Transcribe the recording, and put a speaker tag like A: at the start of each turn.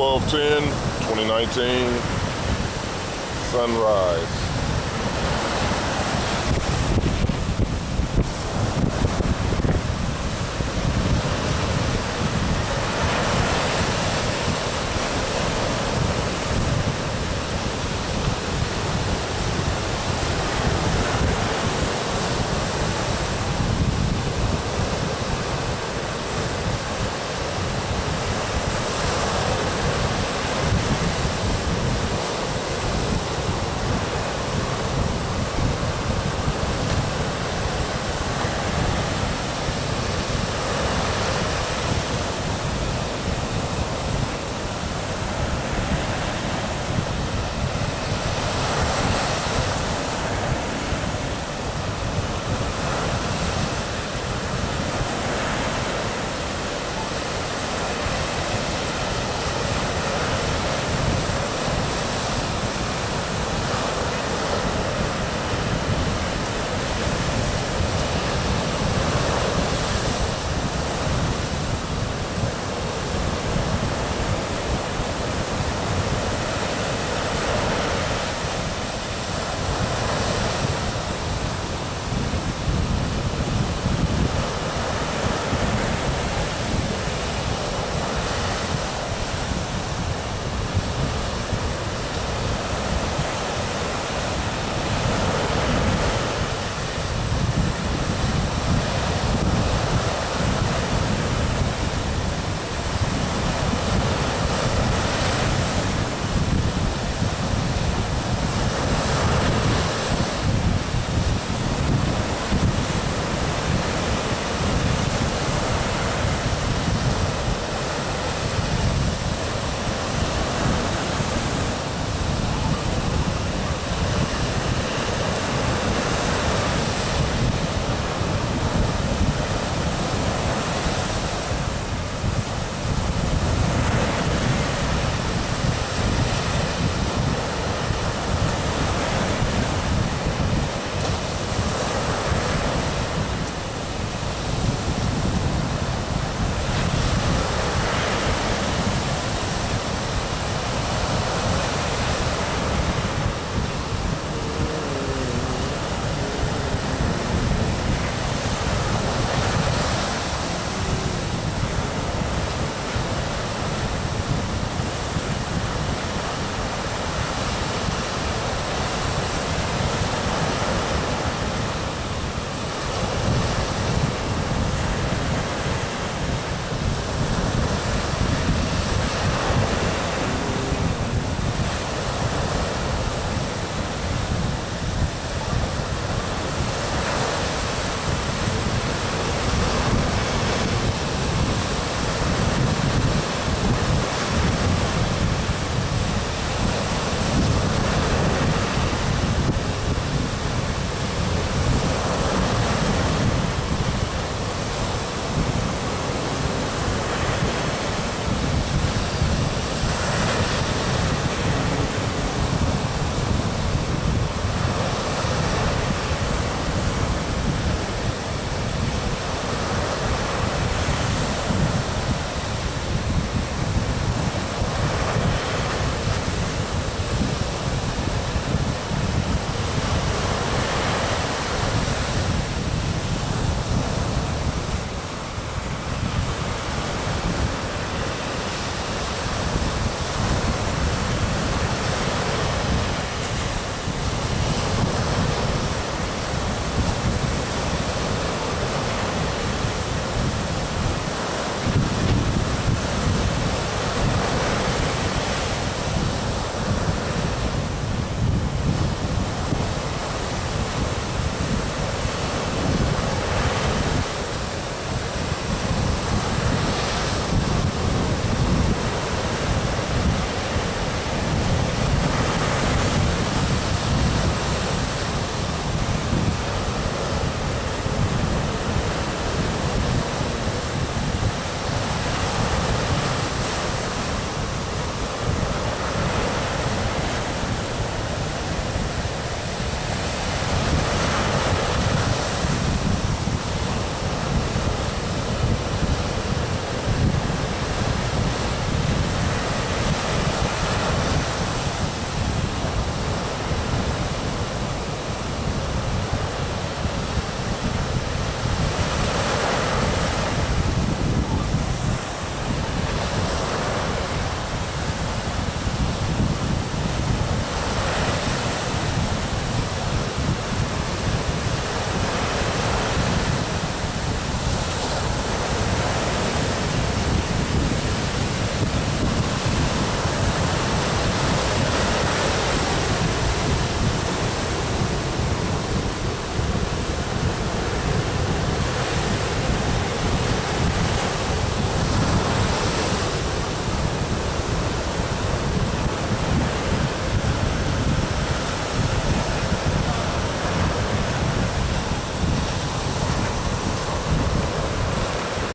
A: 1210 2019 sunrise.